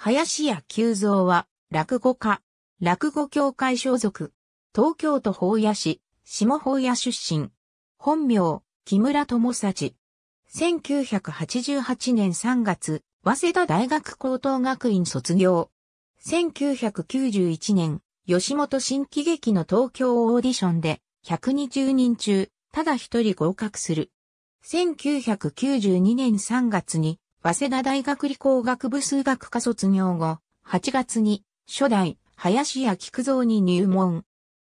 林家久蔵は、落語家、落語協会所属、東京都法屋市、下法屋出身。本名、木村智幸。1988年3月、早稲田大学高等学院卒業。1991年、吉本新喜劇の東京オーディションで120人中、ただ一人合格する。1992年3月に、早稲田大学理工学部数学科卒業後、8月に、初代、林家菊蔵に入門。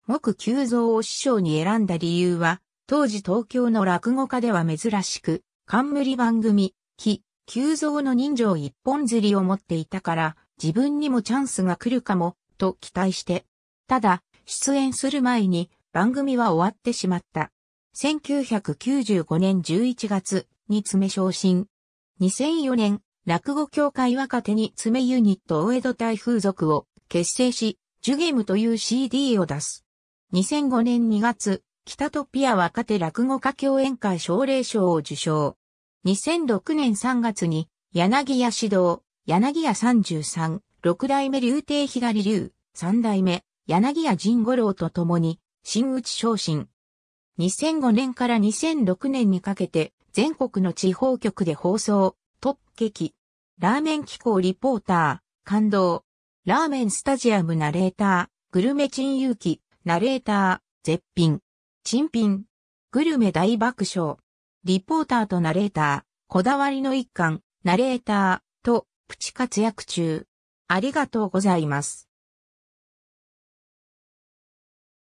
木久蔵を師匠に選んだ理由は、当時東京の落語家では珍しく、冠番組、木、久蔵の人情一本釣りを持っていたから、自分にもチャンスが来るかも、と期待して。ただ、出演する前に番組は終わってしまった。1995年11月に詰め昇進。2004年、落語協会若手に詰ユニット大江戸台風俗を結成し、ジュゲームという CD を出す。2005年2月、北トピア若手落語家協演会奨励賞を受賞。2006年3月に、柳家指導、柳家33、六代目竜亭左竜、三代目、柳家神五郎と共に、新内昇進。2005年から2006年にかけて、全国の地方局で放送、トップ劇、ラーメン機構リポーター、感動、ラーメンスタジアムナレーター、グルメ珍遊記、ナレーター、絶品、珍品、グルメ大爆笑、リポーターとナレーター、こだわりの一環、ナレーターとプチ活躍中。ありがとうございます。